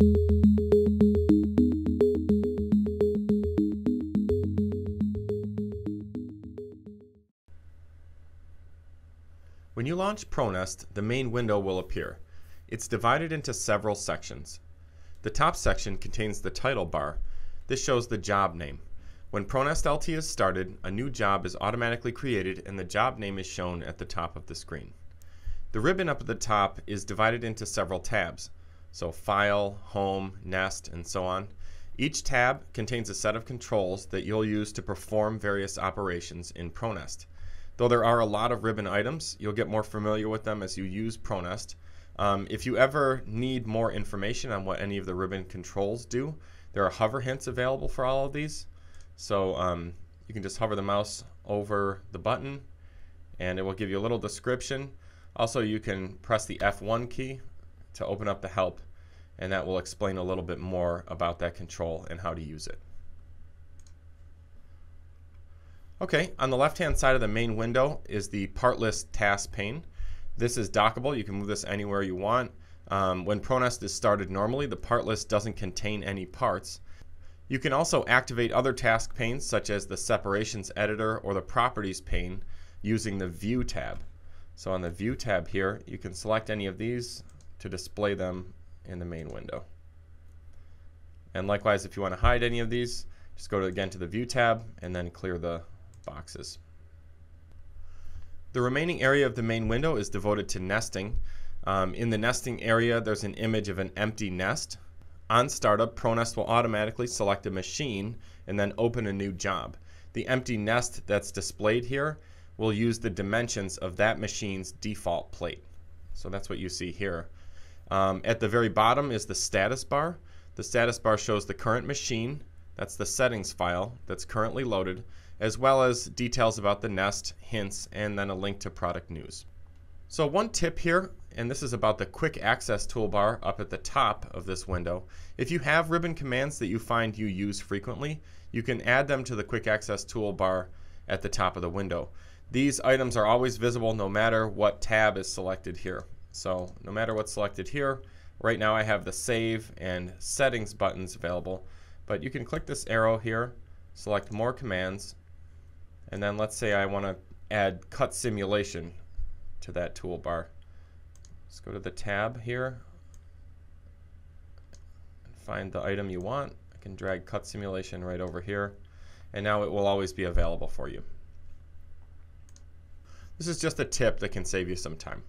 When you launch ProNest, the main window will appear. It's divided into several sections. The top section contains the title bar. This shows the job name. When ProNest LT is started, a new job is automatically created and the job name is shown at the top of the screen. The ribbon up at the top is divided into several tabs, so File, Home, Nest, and so on. Each tab contains a set of controls that you'll use to perform various operations in ProNest. Though there are a lot of ribbon items, you'll get more familiar with them as you use ProNest. Um, if you ever need more information on what any of the ribbon controls do, there are hover hints available for all of these. So um, you can just hover the mouse over the button and it will give you a little description. Also, you can press the F1 key to open up the help and that will explain a little bit more about that control and how to use it. Okay, on the left-hand side of the main window is the part list task pane. This is dockable. You can move this anywhere you want. Um, when ProNest is started normally, the part list doesn't contain any parts. You can also activate other task panes such as the separations editor or the properties pane using the view tab. So on the view tab here, you can select any of these to display them in the main window. And likewise, if you want to hide any of these, just go to, again to the view tab and then clear the boxes. The remaining area of the main window is devoted to nesting. Um, in the nesting area, there's an image of an empty nest. On startup, ProNest will automatically select a machine and then open a new job. The empty nest that's displayed here will use the dimensions of that machine's default plate. So that's what you see here. Um, at the very bottom is the status bar. The status bar shows the current machine, that's the settings file that's currently loaded, as well as details about the Nest, hints, and then a link to product news. So one tip here, and this is about the quick access toolbar up at the top of this window. If you have ribbon commands that you find you use frequently, you can add them to the quick access toolbar at the top of the window. These items are always visible no matter what tab is selected here. So no matter what's selected here, right now I have the save and settings buttons available, but you can click this arrow here, select more commands, and then let's say I want to add cut simulation to that toolbar. Let's go to the tab here and find the item you want. I can drag cut simulation right over here and now it will always be available for you. This is just a tip that can save you some time.